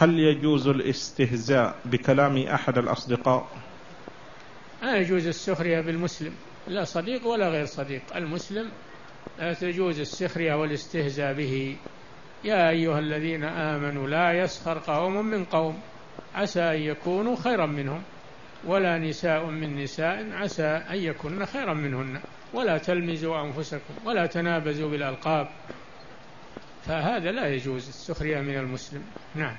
هل يجوز الاستهزاء بكلام أحد الأصدقاء؟ لا يجوز السخرية بالمسلم لا صديق ولا غير صديق. المسلم لا تجوز السخرية والاستهزاء به. يا أيها الذين آمنوا لا يسخر قوم من قوم عسى أن يكونوا خيرا منهم. ولا نساء من نساء عسى أن يكن خيرا منهن. ولا تلمزوا أنفسكم ولا تنابزوا بالألقاب. فهذا لا يجوز السخرية من المسلم. نعم.